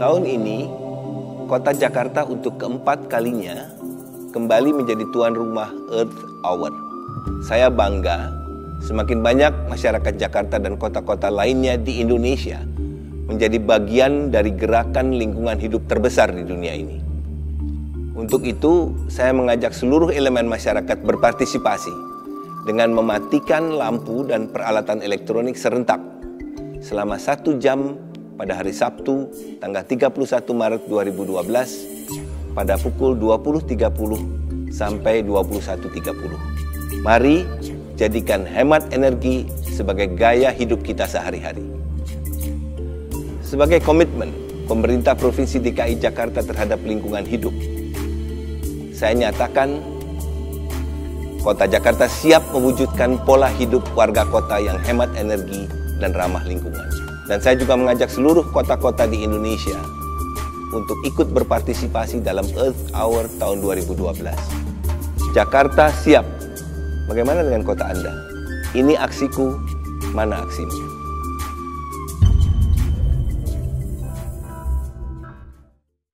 Tahun ini, kota Jakarta untuk keempat kalinya kembali menjadi tuan rumah Earth Hour. Saya bangga semakin banyak masyarakat Jakarta dan kota-kota lainnya di Indonesia menjadi bagian dari gerakan lingkungan hidup terbesar di dunia ini. Untuk itu, saya mengajak seluruh elemen masyarakat berpartisipasi dengan mematikan lampu dan peralatan elektronik serentak selama satu jam pada hari Sabtu, tanggal 31 Maret 2012 pada pukul 20.30 sampai 21.30. Mari jadikan hemat energi sebagai gaya hidup kita sehari-hari. Sebagai komitmen pemerintah Provinsi DKI Jakarta terhadap lingkungan hidup, saya nyatakan Kota Jakarta siap mewujudkan pola hidup warga kota yang hemat energi dan ramah lingkungan. Dan saya juga mengajak seluruh kota-kota di Indonesia untuk ikut berpartisipasi dalam Earth Hour tahun 2012. Jakarta siap. Bagaimana dengan kota Anda? Ini aksiku, mana aksimu?